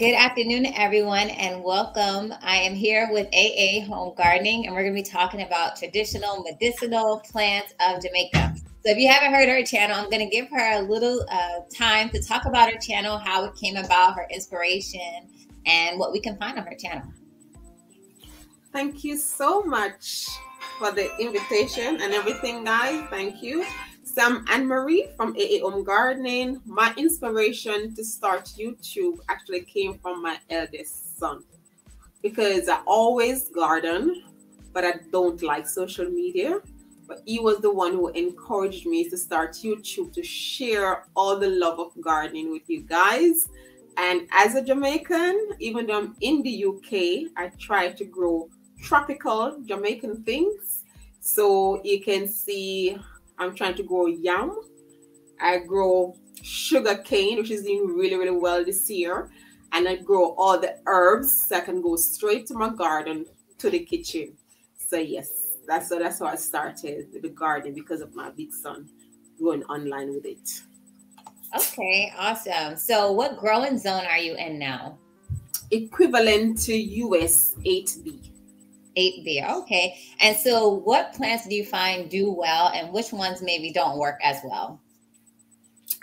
Good afternoon, everyone, and welcome. I am here with AA Home Gardening, and we're going to be talking about traditional medicinal plants of Jamaica. So, if you haven't heard her channel, I'm going to give her a little uh, time to talk about her channel, how it came about, her inspiration, and what we can find on her channel. Thank you so much for the invitation and everything, guys. Thank you. Sam Anne Marie from AA Home Gardening. My inspiration to start YouTube actually came from my eldest son because I always garden, but I don't like social media. But he was the one who encouraged me to start YouTube to share all the love of gardening with you guys. And as a Jamaican, even though I'm in the UK, I try to grow tropical Jamaican things. So you can see I'm trying to grow yam. I grow sugar cane, which is doing really, really well this year. And I grow all the herbs so I can go straight to my garden to the kitchen. So yes, that's so that's how I started with the garden because of my big son going online with it. Okay, awesome. So what growing zone are you in now? Equivalent to US 8B. 8B. Okay. And so what plants do you find do well and which ones maybe don't work as well?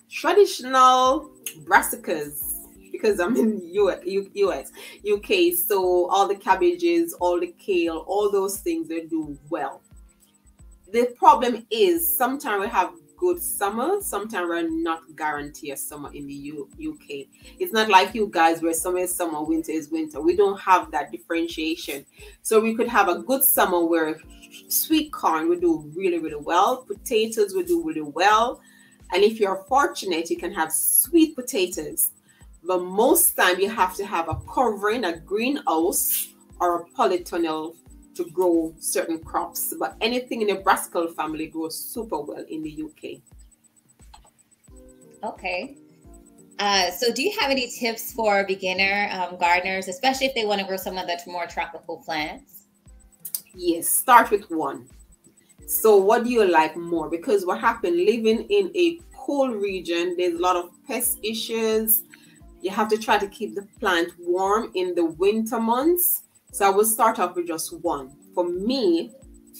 Traditional brassicas because I'm in US, US, UK. So all the cabbages, all the kale, all those things they do well. The problem is sometimes we have good summer. Sometimes we're not guaranteed a summer in the U- UK. It's not like you guys where summer is summer, winter is winter. We don't have that differentiation. So we could have a good summer where sweet corn would do really, really well. Potatoes would do really well. And if you're fortunate, you can have sweet potatoes. But most time you have to have a covering, a greenhouse, or a polytunnel to grow certain crops, but anything in the brassica family grows super well in the UK. Okay. Uh, so, do you have any tips for beginner um, gardeners, especially if they want to grow some of the more tropical plants? Yes, start with one. So, what do you like more? Because what happened living in a cold region, there's a lot of pest issues. You have to try to keep the plant warm in the winter months so I will start off with just one. For me,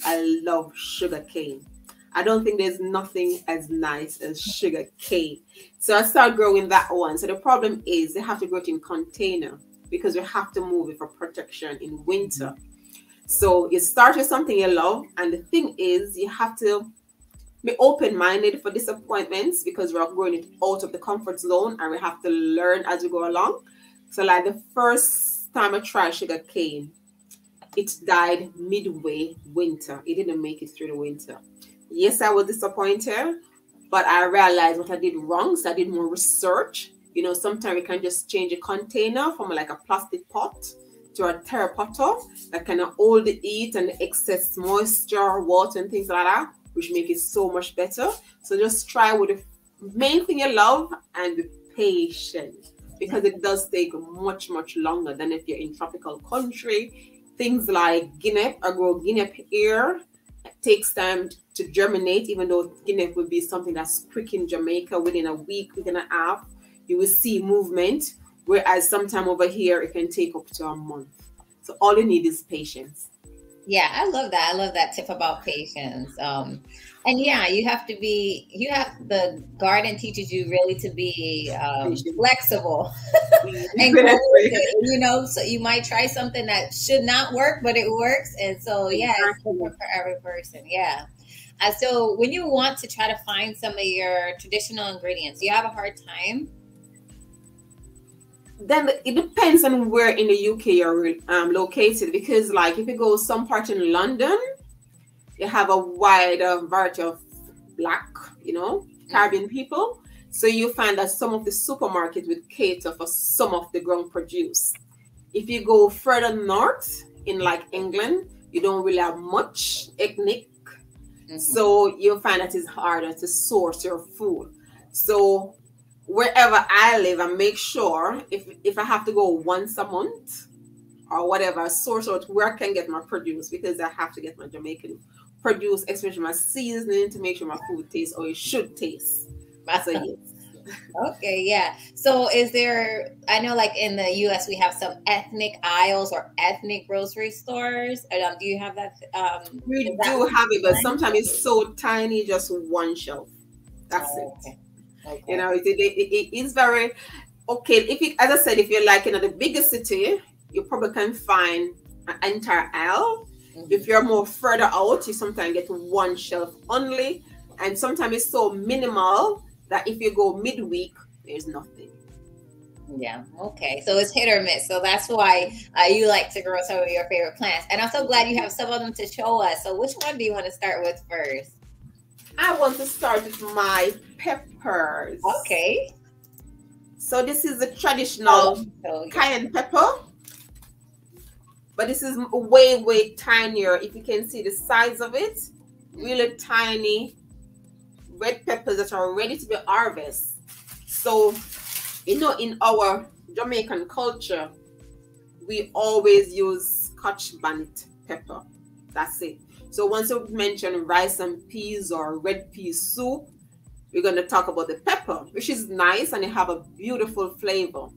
I love sugar cane. I don't think there's nothing as nice as sugar cane. So I start growing that one. So the problem is they have to grow it in container because we have to move it for protection in winter. So you start with something you love, and the thing is you have to be open-minded for disappointments because we're growing it out of the comfort zone and we have to learn as we go along. So like the first time I tried sugar cane, it died midway winter. It didn't make it through the winter. Yes, I was disappointed, but I realized what I did wrong. So I did more research. You know, sometimes you can just change a container from like a plastic pot to a terracotta that can hold the heat and the excess moisture, water, and things like that, which make it so much better. So just try with the main thing you love and be patient because it does take much, much longer than if you're in tropical country. Things like guinea or grow guinea here takes time to germinate, even though guinea would be something that's quick in Jamaica within a week, week and a half. You will see movement, whereas sometime over here it can take up to a month. So all you need is patience. Yeah, I love that. I love that tip about patience. Um, and yeah, you have to be. You have the garden teaches you really to be um, flexible and You know, so you might try something that should not work, but it works, and so yeah, it's different for every person. Yeah. Uh, so when you want to try to find some of your traditional ingredients, you have a hard time then it depends on where in the UK you're um, located because like if you go some part in London, you have a wider variety of black, you know, Caribbean people. So you find that some of the supermarkets would cater for some of the ground produce. If you go further north in like England, you don't really have much ethnic. Mm-hmm. So you'll find that it's harder to source your food. So wherever I live and make sure if if I have to go once a month or whatever, source out where I can get my produce because I have to get my Jamaican produce, especially my seasoning to make sure my food tastes or it should taste. So yes. okay, yeah. So is there I know like in the US we have some ethnic aisles or ethnic grocery stores. Um, do you have that um We do have it, but sometimes it's so tiny, just one shelf. That's oh, it. Okay. You know, it, it, it, is very okay. If you, as I said, if you're like in the biggest city, you probably can find an entire aisle. Mm-hmm. If you're more further out, you sometimes get one shelf only, and sometimes it's so minimal that if you go midweek, there's nothing. Yeah. Okay. So it's hit or miss. So that's why uh, you like to grow some of your favorite plants. And I'm so glad you have some of them to show us. So which one do you want to start with first? I want to start with my peppers. Okay. So this is the traditional oh, cayenne pepper. But this is way, way tinier. If you can see the size of it, really tiny red peppers that are ready to be harvested. So, you know, in our Jamaican culture, we always use Scotch bonnet pepper. That's it. So once you mention rice and peas or red pea soup, we're going to talk about the pepper, which is nice and it have a beautiful flavor.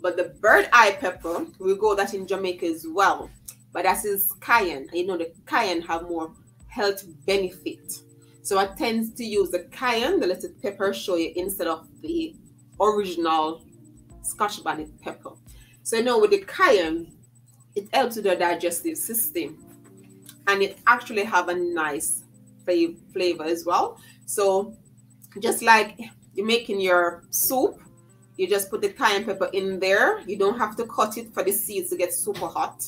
But the bird eye pepper, we go that in Jamaica as well. But that is cayenne. You know, the cayenne have more health benefit. So I tend to use the cayenne, the little pepper show you instead of the original Scotch bonnet pepper. So you know with the cayenne, it helps with the digestive system and it actually have a nice flavor as well. So just like you're making your soup, you just put the cayenne pepper in there. You don't have to cut it for the seeds to get super hot.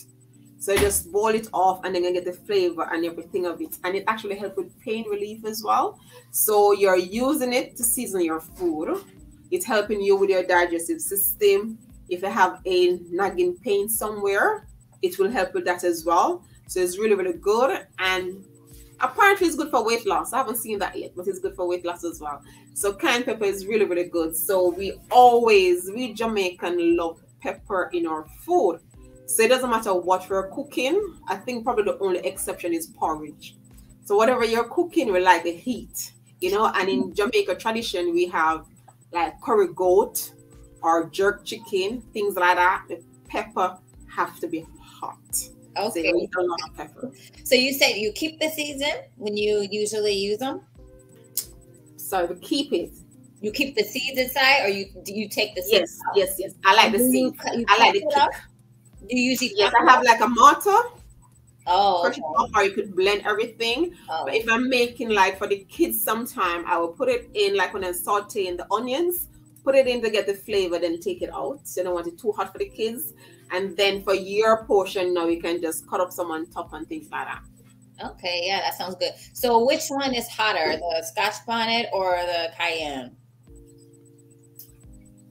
So just boil it off and then you get the flavor and everything of it. And it actually helps with pain relief as well. So you're using it to season your food. It's helping you with your digestive system. If you have a nagging pain somewhere, it will help with that as well. So it's really, really good. And apparently it's good for weight loss. I haven't seen that yet, but it's good for weight loss as well. So cayenne pepper is really, really good. So we always, we Jamaican love pepper in our food. So it doesn't matter what we're cooking. I think probably the only exception is porridge. So whatever you're cooking, we like the heat, you know. And in Jamaica tradition, we have like curry goat or jerk chicken, things like that. The pepper have to be hot. Okay. So, a lot of pepper. so you said you keep the season when you usually use them. So we keep it. You keep the seeds inside, or you do you take the seeds? Yes, out? yes, yes. I like the seeds. I like the kick. Do you usually? Yes, I have like a mortar. Oh, okay. or you could blend everything. Oh. But if I'm making like for the kids, sometime I will put it in like when I'm sauteing the onions, put it in to get the flavor, then take it out. So I don't want it too hot for the kids. And then for your portion, now you can just cut up some on top and things like that. Okay, yeah, that sounds good. So which one is hotter, the Scotch bonnet or the cayenne?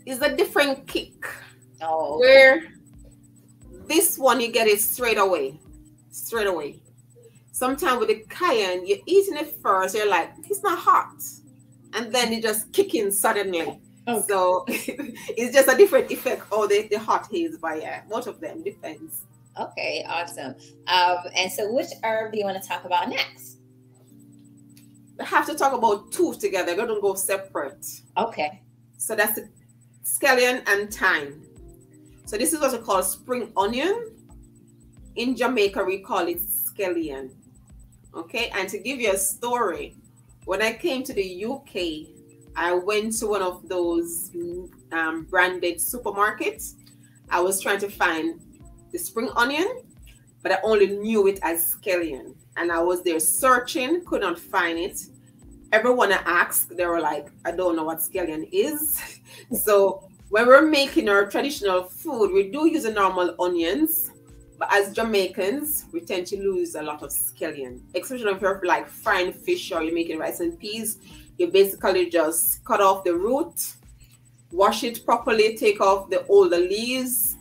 It's a different kick. Oh, okay. where this one you get it straight away, straight away. Sometimes with the cayenne, you're eating it first, you're like, it's not hot, and then it just kick in suddenly. Okay. So it's just a different effect. Oh, the, the hot haze, but yeah, both of them depends. Okay, awesome. Um, and so which herb do you want to talk about next? We have to talk about two together. They don't go separate. Okay. So that's the scallion and thyme. So this is what we call spring onion. In Jamaica, we call it scallion. Okay, and to give you a story, when I came to the UK, I went to one of those um, branded supermarkets. I was trying to find the spring onion, but I only knew it as scallion. And I was there searching, could not find it. Everyone I asked, they were like, I don't know what scallion is. so when we're making our traditional food, we do use the normal onions, but as Jamaicans, we tend to lose a lot of scallion, especially if you're like frying fish or you're making rice and peas you basically just cut off the root, wash it properly, take off the older leaves,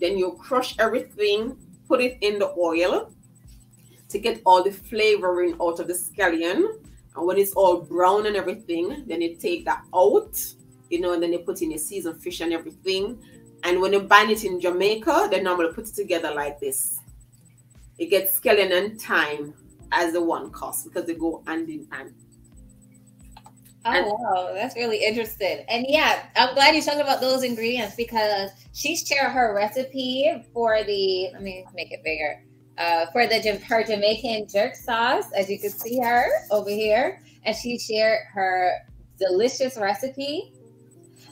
then you crush everything, put it in the oil to get all the flavoring out of the scallion. And when it's all brown and everything, then you take that out, you know, and then you put in your seasoned fish and everything. And when you bind it in Jamaica, they normally put it together like this. It gets scallion and thyme as the one cost because they go hand in hand. Oh and, wow, that's really interesting. And yeah, I'm glad you talked about those ingredients because she shared her recipe for the. Let me make it bigger. Uh, for the her Jamaican jerk sauce, as you can see her over here, and she shared her delicious recipe.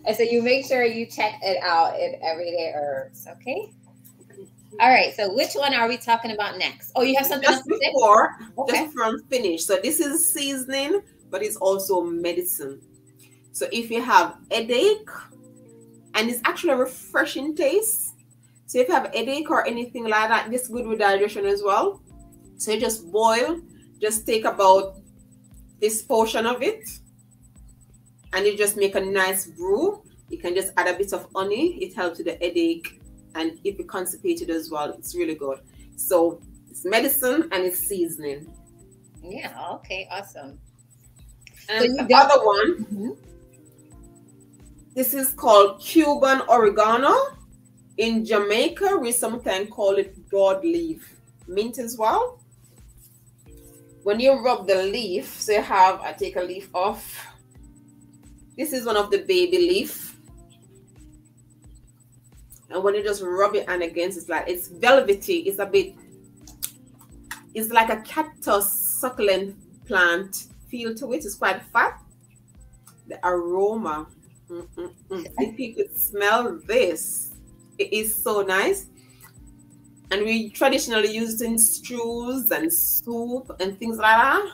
And so you make sure you check it out in Everyday Herbs, okay? All right. So which one are we talking about next? Oh, you have something just before, okay. just before I'm finished. So this is seasoning but it's also medicine. So if you have headache, and it's actually a refreshing taste. So if you have headache or anything like that, this good with digestion as well. So you just boil, just take about this portion of it, and you just make a nice brew. You can just add a bit of honey. It helps with the headache, and if you're constipated as well, it's really good. So it's medicine and it's seasoning. Yeah. Okay. Awesome. And so the other one, mm-hmm. this is called Cuban oregano. In Jamaica, we sometimes call it broad leaf mint as well. When you rub the leaf, so you have, I take a leaf off. This is one of the baby leaf. And when you just rub it and against, it's like, it's velvety. It's a bit, it's like a cactus succulent plant feel to it. It's quite fat. The aroma. Mm -mm -mm. if you could smell this, it is so nice. And we traditionally use it in stews and soup and things like that.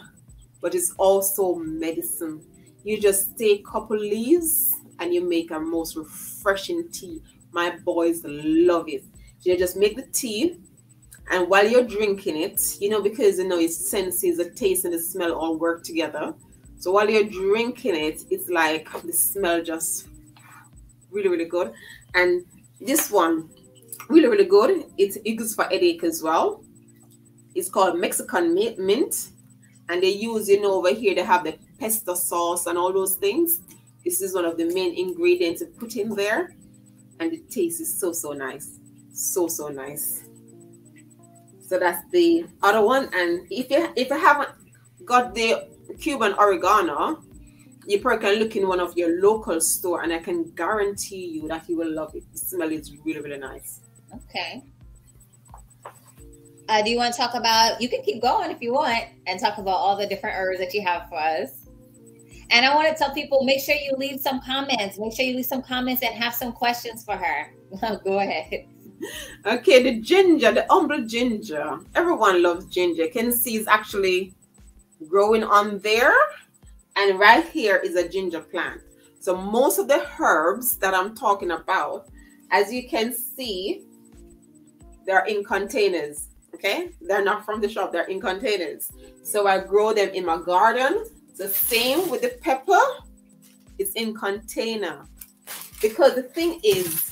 But it's also medicine. You just take a couple leaves and you make a most refreshing tea. My boys love it. You just make the tea and while you're drinking it, you know, because you know its senses, the taste and the smell all work together. So while you're drinking it, it's like the smell just really, really good. And this one, really, really good. It's it goes for headache as well. It's called Mexican mint. And they use, you know, over here they have the pesto sauce and all those things. This is one of the main ingredients to put in there. And the taste is so, so nice. So, so nice. So that's the other one. And if you if you haven't got the Cuban oregano, you probably can look in one of your local store and I can guarantee you that you will love it. The smell is really, really nice. Okay. Uh, do you want to talk about you can keep going if you want and talk about all the different herbs that you have for us and i want to tell people make sure you leave some comments make sure you leave some comments and have some questions for her go ahead okay, the ginger, the humble ginger. Everyone loves ginger. You can see it's actually growing on there. And right here is a ginger plant. So most of the herbs that I'm talking about, as you can see, they're in containers. Okay, they're not from the shop, they're in containers. So I grow them in my garden. The same with the pepper, it's in container. Because the thing is,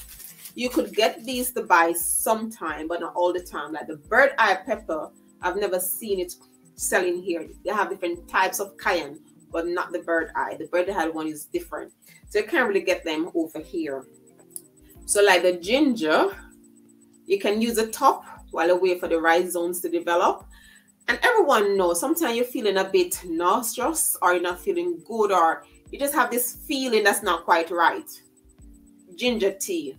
you could get these to buy sometime, but not all the time. Like the bird eye pepper, I've never seen it selling here. They have different types of cayenne, but not the bird eye. The bird eye one is different. So you can't really get them over here. So like the ginger, you can use the top while you wait for the rhizomes to develop. And everyone knows sometimes you're feeling a bit nauseous or you're not feeling good or you just have this feeling that's not quite right. Ginger tea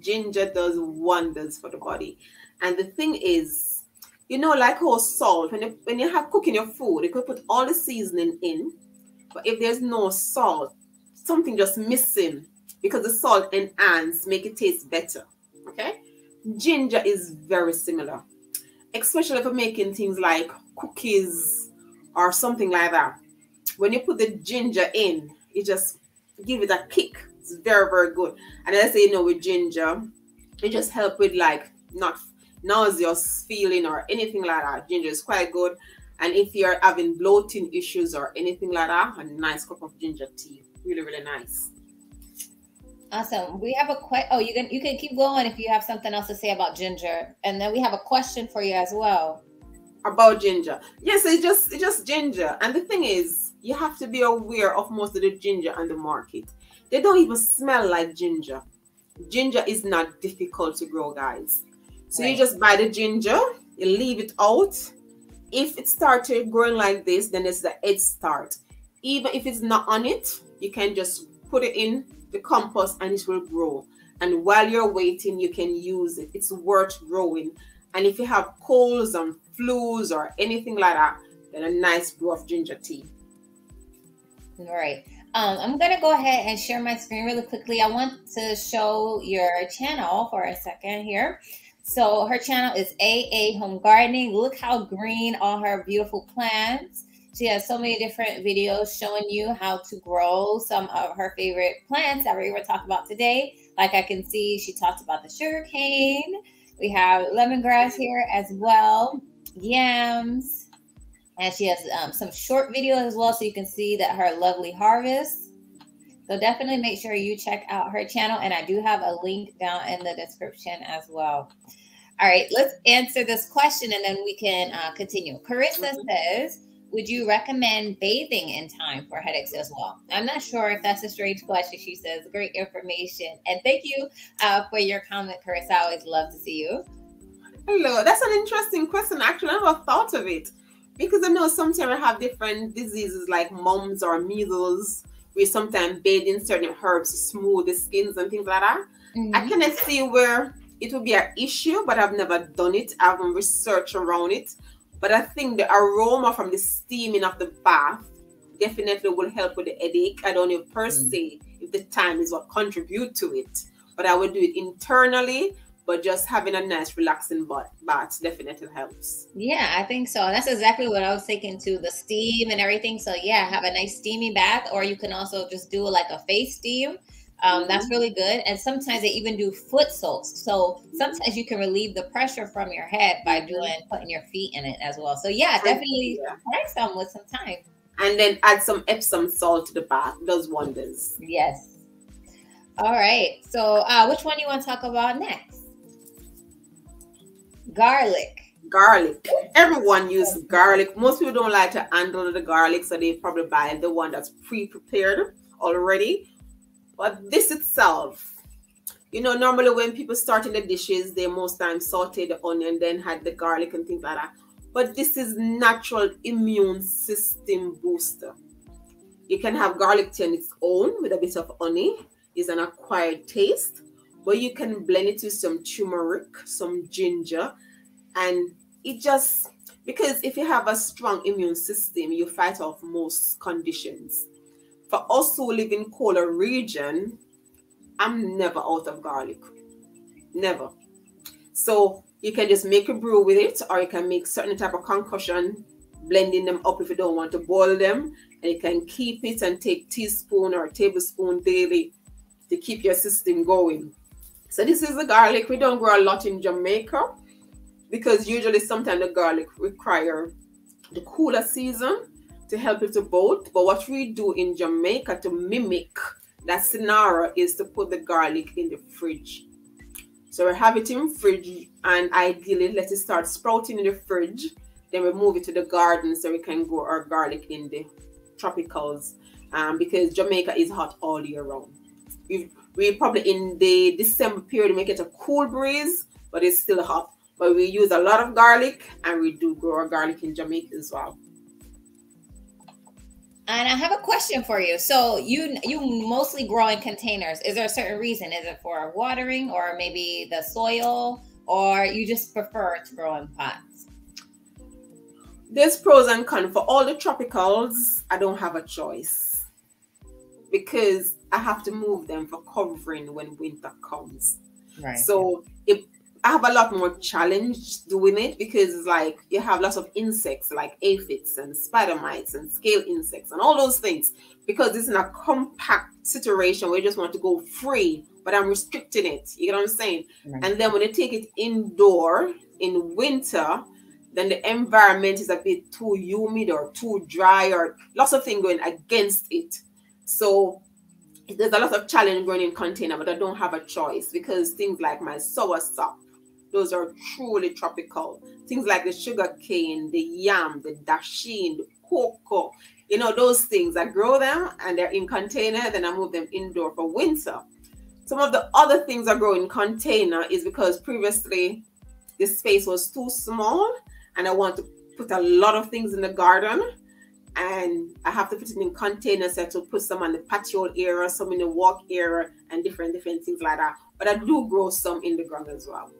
ginger does wonders for the body. And the thing is, you know, like how salt, when you, when you have cooking your food, you could put all the seasoning in, but if there's no salt, something just missing because the salt and ants make it taste better. Okay? Ginger is very similar, especially for making things like cookies or something like that. When you put the ginger in, you just give it a kick it's very, very good. And I say, you know, with ginger, it just help with like not nauseous feeling or anything like that. Ginger is quite good. And if you're having bloating issues or anything like that, a nice cup of ginger tea. Really, really nice. Awesome. We have a question. Oh, you can you can keep going if you have something else to say about ginger, and then we have a question for you as well. About ginger, yes, it's just it's just ginger, and the thing is, you have to be aware of most of the ginger on the market. They don't even smell like ginger. Ginger is not difficult to grow, guys. So right. you just buy the ginger, you leave it out. If it started growing like this, then it's the head start. even if it's not on it, you can just put it in the compost and it will grow. And while you're waiting, you can use it. It's worth growing. And if you have colds and flus or anything like that, then a nice brew of ginger tea. All right. Um, I'm going to go ahead and share my screen really quickly. I want to show your channel for a second here. So her channel is AA Home Gardening. Look how green all her beautiful plants. She has so many different videos showing you how to grow some of her favorite plants that we were talking about today. Like I can see, she talked about the sugar cane. We have lemongrass here as well, yams, and she has um, some short videos as well, so you can see that her lovely harvest. So definitely make sure you check out her channel, and I do have a link down in the description as well. All right, let's answer this question, and then we can uh, continue. Carissa mm-hmm. says, would you recommend bathing in thyme for headaches as well? I'm not sure if that's a strange question. She says, great information. And thank you uh, for your comment, Carissa. I always love to see you. Hello, that's an interesting question. Actually, I never thought of it because I know sometimes I have different diseases like mumps or measles. We sometimes bathe in certain herbs to smooth the skins and things like that. Mm-hmm. I cannot see where it would be an issue, but I've never done it. I haven't researched around it. But I think the aroma from the steaming of the bath definitely will help with the headache. I don't know per mm. se if the thyme is what contribute to it, but I would do it internally. But just having a nice relaxing bath definitely helps. Yeah, I think so. That's exactly what I was thinking too. The steam and everything. So yeah, have a nice steamy bath, or you can also just do like a face steam um, mm-hmm. That's really good. And sometimes they even do foot soaks. So sometimes you can relieve the pressure from your head by mm-hmm. doing putting your feet in it as well. So yeah, definitely yeah. try some with some thyme. And then add some Epsom salt to the bath. Does wonders. Yes. All right. So uh, which one do you want to talk about next? Garlic. Garlic. Everyone uses garlic. Most people don't like to handle the garlic, so they probably buy the one that's pre-prepared already but this itself, you know, normally when people start in the dishes, they most times saute the onion, then had the garlic and things like that. But this is natural immune system booster. You can have garlic tea on its own with a bit of honey. It's an acquired taste. But you can blend it with some turmeric, some ginger, and it just because if you have a strong immune system, you fight off most conditions for us who live in colder region, I'm never out of garlic. Never. So you can just make a brew with it, or you can make certain type of concussion, blending them up if you don't want to boil them. And you can keep it and take teaspoon or tablespoon daily to keep your system going. So this is the garlic. We don't grow a lot in Jamaica because usually sometimes the garlic require the cooler season to help it to both. But what we do in Jamaica to mimic that scenario is to put the garlic in the fridge. So we have it in fridge and ideally let it start sprouting in the fridge. Then we move it to the garden so we can grow our garlic in the tropicals um, because Jamaica is hot all year round. We we probably in the December period make it a cool breeze, but it's still hot. But we use a lot of garlic and we do grow our garlic in Jamaica as well. And I have a question for you. So you you mostly grow in containers. Is there a certain reason? Is it for watering or maybe the soil or you just prefer to grow in pots? There's pros and cons. For all the tropicals, I don't have a choice because I have to move them for covering when winter comes. Right. So if I have a lot more challenge doing it because it's like you have lots of insects like aphids and spider mites and scale insects and all those things because it's in a compact situation where you just want to go free, but I'm restricting it. You know what I'm saying? Right. And then when you take it indoor in winter, then the environment is a bit too humid or too dry or lots of things going against it. So there's a lot of challenge growing in container, but I don't have a choice because things like my sour sop those are truly tropical. Things like the sugar cane, the yam, the dasheen, the cocoa, you know, those things. I grow them and they're in container, then I move them indoor for winter. Some of the other things I grow in container is because previously the space was too small and I want to put a lot of things in the garden. And I have to put it in containers. So to put some on the patio area, some in the walk area, and different different things like that. But I do grow some in the ground as well.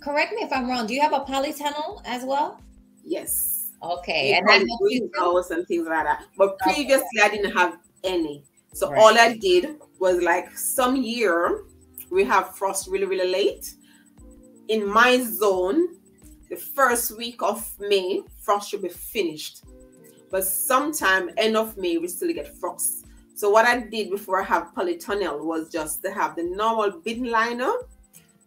Correct me if I'm wrong. Do you have a polytunnel as well? Yes. Okay. and and greenhouse and things like that. But previously okay. I didn't have any. So right. all I did was like some year we have frost really, really late. In my zone, the first week of May, frost should be finished. But sometime end of May, we still get frost. So what I did before I have polytunnel was just to have the normal bin liner.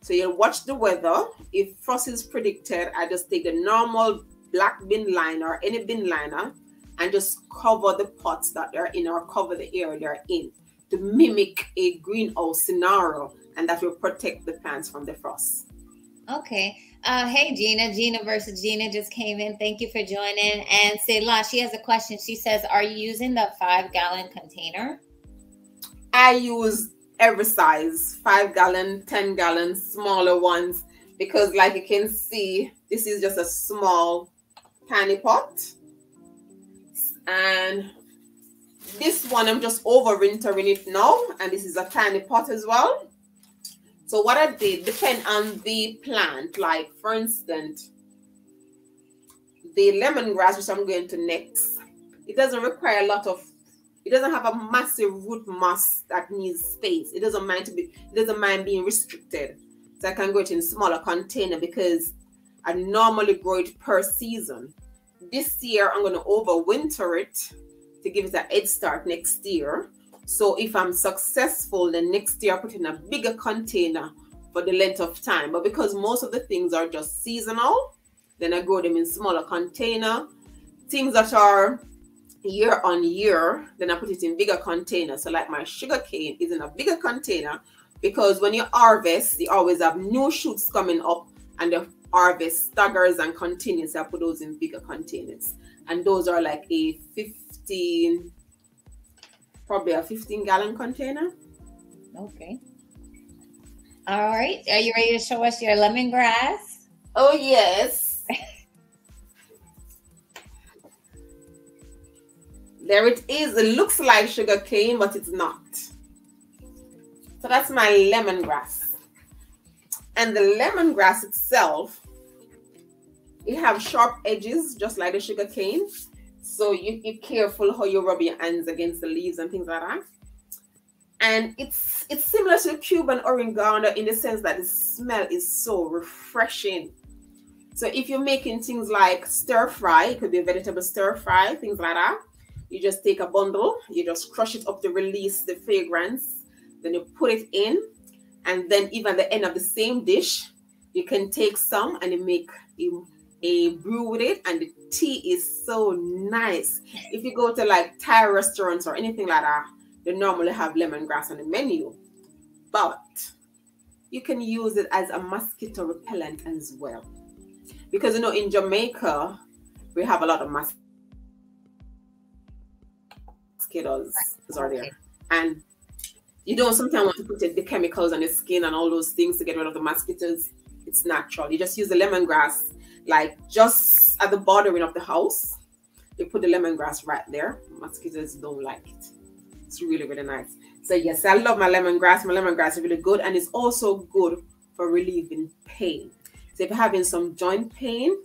So you watch the weather. If frost is predicted, I just take the normal black bin liner, any bin liner, and just cover the pots that they're in or cover the area they're in to mimic a greenhouse scenario and that will protect the plants from the frost. Okay. Uh, hey, Gina. Gina versus Gina just came in. Thank you for joining. And Selah, she has a question. She says, Are you using the five gallon container? I use every size five gallon, 10 gallon, smaller ones because, like you can see, this is just a small tiny pot. And this one, I'm just over wintering it now. And this is a tiny pot as well. So what I did, depend on the plant. Like for instance, the lemongrass, which I'm going to next, it doesn't require a lot of, it doesn't have a massive root mass that needs space. It doesn't mind to be, it doesn't mind being restricted. So I can grow it in smaller container because I normally grow it per season. This year I'm going to overwinter it to give it a head start next year. So if I'm successful, then next year I put in a bigger container for the length of time. But because most of the things are just seasonal, then I grow them in smaller container. Things that are year on year, then I put it in bigger container. So like my sugar cane is in a bigger container because when you harvest, you always have new shoots coming up and the harvest staggers and continues. So I put those in bigger containers. And those are like a 15 probably a 15 gallon container. Okay. All right. Are you ready to show us your lemongrass? Oh, yes. there it is. It looks like sugar cane, but it's not. So that's my lemongrass. And the lemongrass itself, it have sharp edges, just like the sugar cane. So you, you're careful how you rub your hands against the leaves and things like that. And it's it's similar to Cuban oregano in the sense that the smell is so refreshing. So if you're making things like stir fry, it could be a vegetable stir fry, things like that. You just take a bundle, you just crush it up to release the fragrance, then you put it in, and then even at the end of the same dish, you can take some and you make you a brew with it and the tea is so nice. If you go to like thai restaurants or anything like that they normally have lemongrass on the menu. But you can use it as a mosquito repellent as well. Because you know in jamaica we have a lot of mosquitoes are there. And you don't sometimes want to put the chemicals on the skin and all those things to get rid of the mosquitoes. It's natural. You just use the lemongrass like just at the bordering of the house. You put the lemongrass right there. Mosquitoes don't like it. It's really, really nice. So yes, I love my lemongrass. My lemongrass is really good and it's also good for relieving pain. So if you're having some joint pain,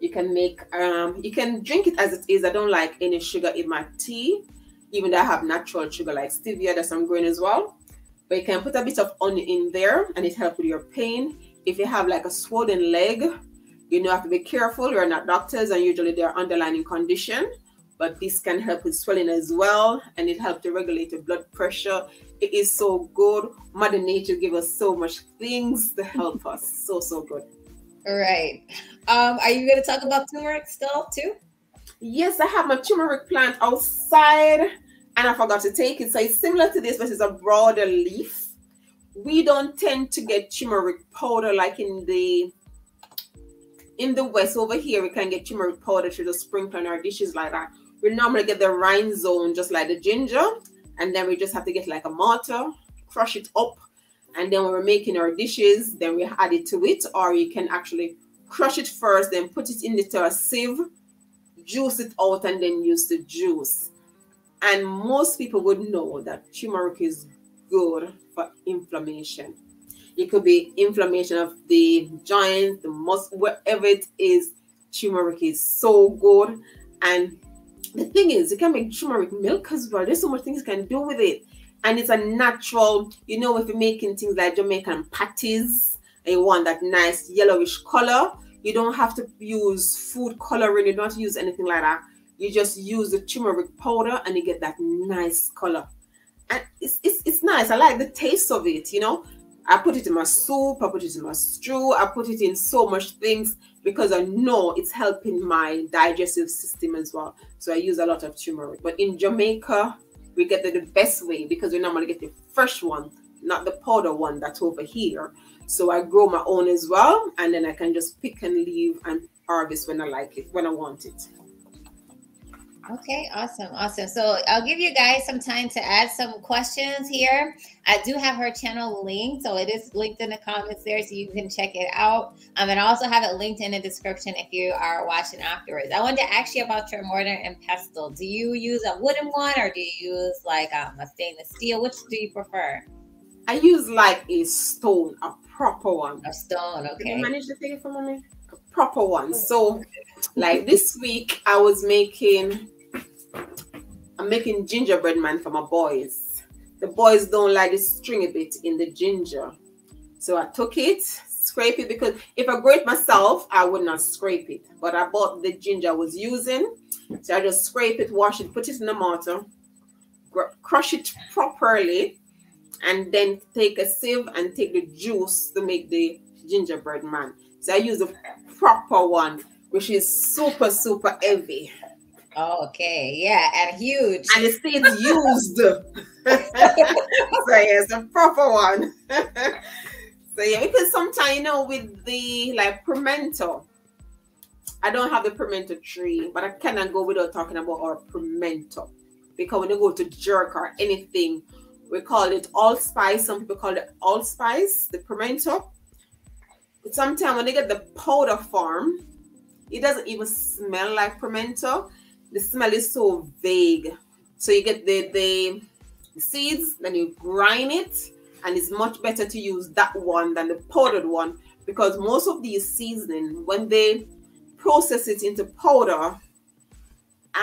you can make um you can drink it as it is. I don't like any sugar in my tea, even though I have natural sugar like stevia that I'm growing as well. But you can put a bit of onion in there and it helps with your pain. If you have like a swollen leg, you know, have to be careful. We're not doctors, and usually they're underlying condition, but this can help with swelling as well, and it helps to regulate the blood pressure. It is so good. Mother Nature give us so much things to help us. So so good. All right. Um, are you going to talk about turmeric still too? Yes, I have my turmeric plant outside, and I forgot to take it. So it's similar to this, but it's a broader leaf. We don't tend to get turmeric powder like in the in the west over here, we can get turmeric powder to the sprinkle on our dishes like that. We normally get the rhizome just like the ginger, and then we just have to get like a mortar, crush it up, and then when we're making our dishes, then we add it to it, or you can actually crush it first, then put it into a sieve, juice it out and then use the juice. And most people would know that turmeric is good for inflammation. It could be inflammation of the joints, the muscle, wherever it is. Turmeric is so good. And the thing is, you can make turmeric milk as well. There's so much things you can do with it. And it's a natural, you know, if you're making things like Jamaican patties and you want that nice yellowish color, you don't have to use food coloring, you don't use anything like that. You just use the turmeric powder and you get that nice color. And it's, it's, it's nice. I like the taste of it, you know. I put it in my soup, I put it in my stew, I put it in so much things because I know it's helping my digestive system as well. So I use a lot of turmeric. But in Jamaica, we get the, the best way because we normally get the fresh one, not the powder one that's over here. So I grow my own as well, and then I can just pick and leave and harvest when I like it, when I want it. Okay, awesome, awesome. So I'll give you guys some time to add some questions here. I do have her channel linked, so it is linked in the comments there, so you can check it out. Um, and I also have it linked in the description if you are watching afterwards. I wanted to ask you about your mortar and pestle. Do you use a wooden one or do you use like um, a stainless steel? Which do you prefer? I use like a stone, a proper one. A stone, okay. Did you manage to take it from me? A proper one. So, like this week, I was making I'm making gingerbread man for my boys. The boys don't like the stringy bit in the ginger. So I took it, scrape it because if I grate myself, I would not scrape it. But I bought the ginger I was using. So I just scrape it, wash it, put it in the mortar, crush it properly, and then take a sieve and take the juice to make the gingerbread man. So I use a proper one, which is super, super heavy. Oh, okay. Yeah, and huge. And it stays used. so yes, a proper one. so yeah, because sometimes you know with the like pimento, I don't have the pimento tree, but I cannot go without talking about our pimento. Because when you go to jerk or anything, we call it allspice. Some people call it allspice, the pimento. But sometimes when they get the powder form, it doesn't even smell like pimento the smell is so vague. So you get the, the seeds, then you grind it, and it's much better to use that one than the powdered one because most of these seasoning, when they process it into powder,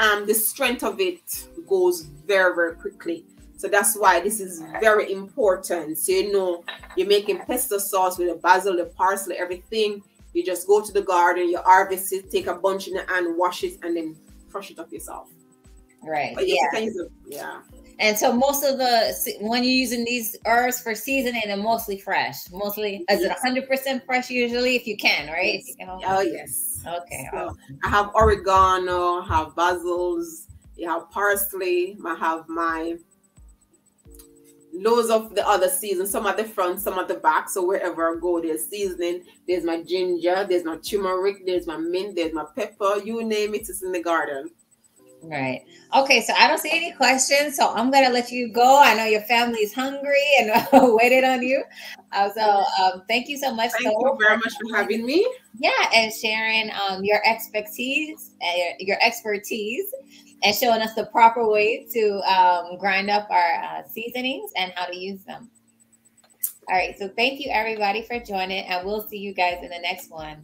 um, the strength of it goes very, very quickly. So that's why this is very important. So you know, you're making pesto sauce with the basil, the parsley, everything. You just go to the garden, you harvest it, take a bunch in the hand, wash it, and then crush it up yourself. Right. But yeah. Of, yeah. And so most of the when you're using these herbs for seasoning, they're mostly fresh. Mostly is yes. it 100 percent fresh usually if you can, right? Yes. You oh yes. Okay. So awesome. I have oregano, I have basils, you have parsley, I have my loads of the other seasons, some at the front, some at the back. So wherever I go, there's seasoning. There's my ginger, there's my turmeric, there's my mint, there's my pepper. You name it, it's in the garden. Right. Okay. So I don't see any questions. So I'm gonna let you go. I know your family is hungry and waited on you. Uh, so um, thank you so much. Thank you very much for having me. Yeah, and sharing um, your expertise, uh, your expertise and showing us the proper way to um, grind up our uh, seasonings and how to use them. All right. So thank you everybody for joining, and we'll see you guys in the next one.